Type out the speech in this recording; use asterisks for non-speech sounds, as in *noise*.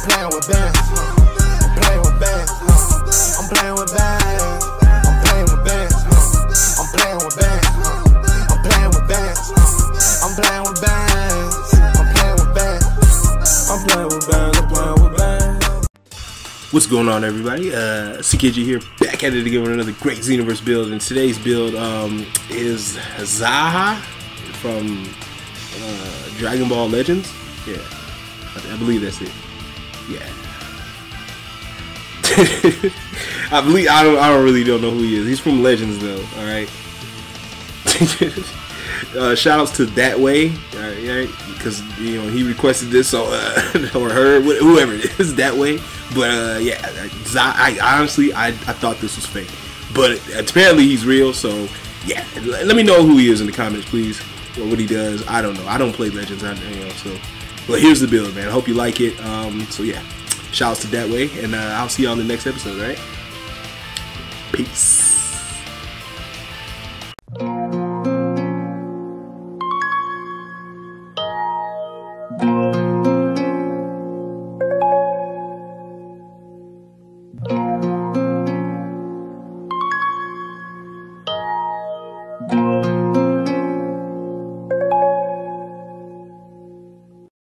I'm playing with bands. I'm playing with bands. I'm playing with bands. I'm playing with bands. I'm playing with bands. I'm playing with bands. I'm playing with bands. I'm playing with bands. I'm playing with bands. I'm playing with bands. What's going on, everybody? Uh, CKG here, back at it again with another great Xenoverse build. And today's build um, is Zahha from uh, Dragon Ball Legends. Yeah, I believe that's it. Yeah. *laughs* I believe I don't. I don't really don't know who he is. He's from Legends, though. All right. *laughs* uh, shout outs to that way, all right, because you know he requested this, so uh, *laughs* or her, whoever it is, that way. But uh, yeah, I, I honestly I, I thought this was fake, but apparently he's real. So yeah, let me know who he is in the comments, please, or what he does. I don't know. I don't play Legends, I, you know. So, but here's the build, man. I hope you like it. Um, so yeah, shouts to that way, and uh, I'll see you on the next episode. Right? Peace.